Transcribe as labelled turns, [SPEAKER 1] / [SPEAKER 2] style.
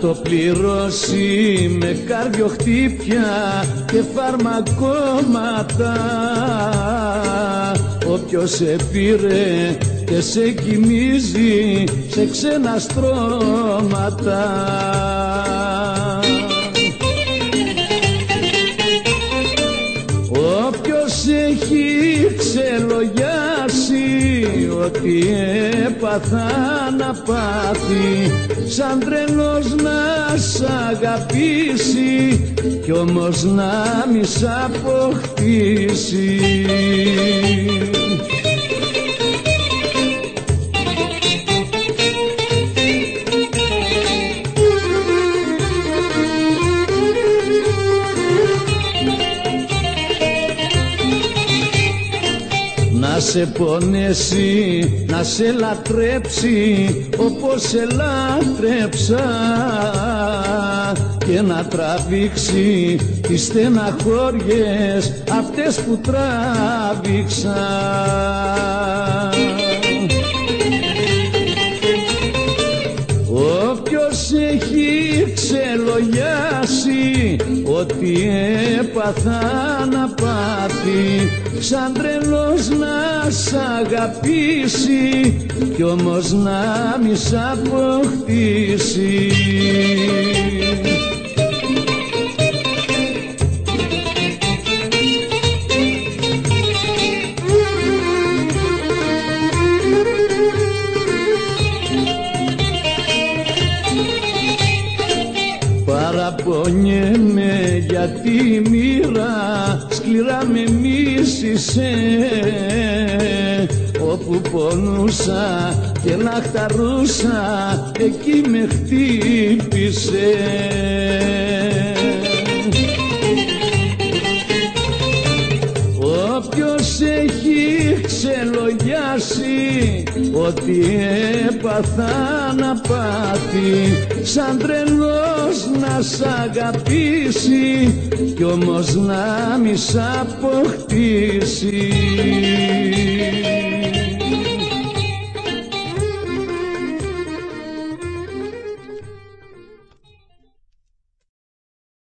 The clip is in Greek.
[SPEAKER 1] Το πληρώσει με καρδιοχτύπια και φαρμακόματα Όποιος σε πήρε και σε κοιμίζει σε ξένα στρώματα. Όποιος έχει ξελογιάσει ότι έπαθα να πάθει σαν τρελός να σ' αγαπήσει κι όμως να μη σ' αποκτήσει Να σε πονέσει, να σε λατρέψει όπως σε λάτρεψα και να τραβήξει τις στεναχώριες αυτές που τράβηξα. Όποιος έχει ξελογιάσει ότι έπαθα να πάθει σαν τρελός να σ' αγαπήσει κι όμως να μη σ' αποκτήσει. Παραπονιέμαι γιατί η μοίρα σκληρά με μίσησε. Όπου πονούσα και λαχταρούσα εκεί με χτύπησε. Όποιος έχει ξελογιάσει ότι έπαθα να πάθει σαν τρελός να σ' αγαπήσει κι όμως να μη σ' αποκτήσει